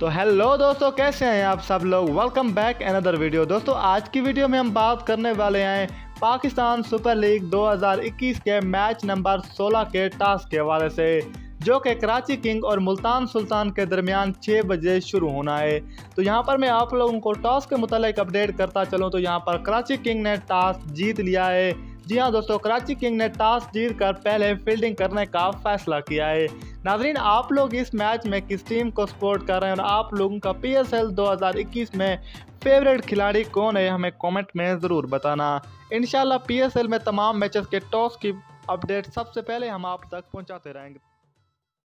तो हेलो दोस्तों, कैसे हैं आप सब लोग? वेलकम बैक अनदर वीडियो दोस्तों, आज की वीडियो में हम बात करने वाले हैं पाकिस्तान सुपर लीग 2021 के मैच नंबर 16 के टास्क के हवाले से, जो कि कराची किंग और मुल्तान सुल्तान के दरमियान 6 बजे शुरू होना है। तो यहाँ पर मैं आप लोगों को टॉस के मुतल अपडेट करता चलूँ तो यहाँ पर कराची किंग ने टॉस जीत लिया है। जी हाँ दोस्तों, कराची किंग ने टॉस जीत कर पहले फील्डिंग करने का फैसला किया है। नाजरीन, आप लोग इस मैच में किस टीम को सपोर्ट कर रहे हैं और आप लोगों का पी एस एल दो हज़ार इक्कीस में फेवरेट खिलाड़ी कौन है, हमें कमेंट में ज़रूर बताना। इन पी एस एल में तमाम मैचेस के टॉस की अपडेट सबसे पहले हम आप तक पहुँचाते रहेंगे।